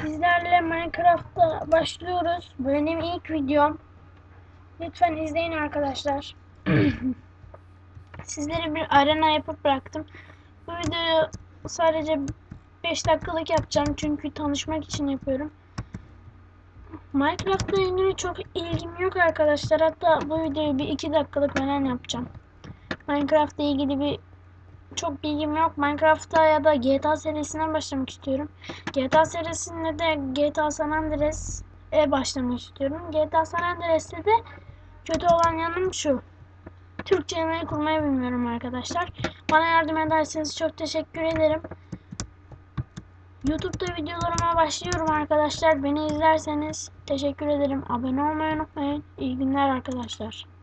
Sizlerle Minecraft'ta başlıyoruz. Bu benim ilk videom. Lütfen izleyin arkadaşlar. Sizlere bir arena yapıp bıraktım. Bu videoyu sadece 5 dakikalık yapacağım çünkü tanışmak için yapıyorum. Minecraft'la ilgili çok ilgim yok arkadaşlar. Hatta bu videoyu bir 2 dakikalık falan yapacağım. Minecraft'la ilgili bir çok bilgim yok. Minecraft'ta ya da GTA serisinden başlamak istiyorum. GTA serisinde de GTA San Andreas'e başlamak istiyorum. GTA San Andreas'te de kötü olan yanım şu. Türkçe yemeği kurmayı bilmiyorum arkadaşlar. Bana yardım ederseniz çok teşekkür ederim. YouTube'da videolarıma başlıyorum arkadaşlar. Beni izlerseniz teşekkür ederim. Abone olmayı unutmayın. İyi günler arkadaşlar.